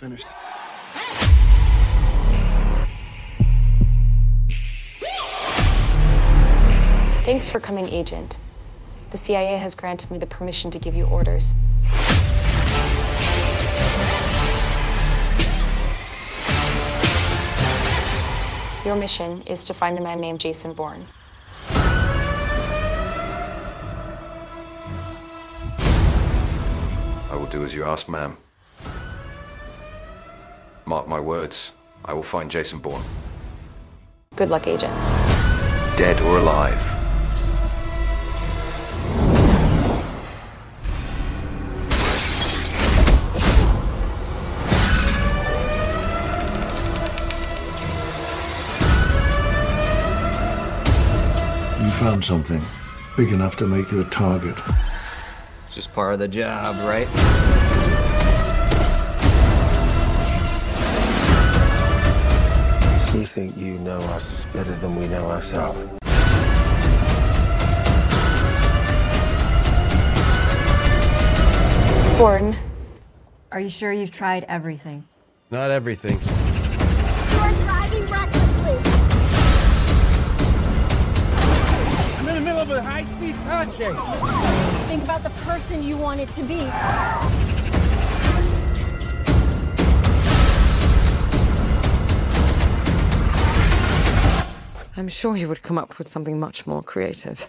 finished. Thanks for coming, Agent. The CIA has granted me the permission to give you orders. Your mission is to find the man named Jason Bourne. I will do as you ask, ma'am. Mark my words, I will find Jason Bourne, Good luck, Agent. dead or alive. You found something big enough to make you a target. It's just part of the job, right? Think you know us better than we know ourselves. Bourne, Are you sure you've tried everything? Not everything. You're driving recklessly. I'm in the middle of a high-speed car chase. Think about the person you wanted to be. I'm sure you would come up with something much more creative.